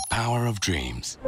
the power of dreams.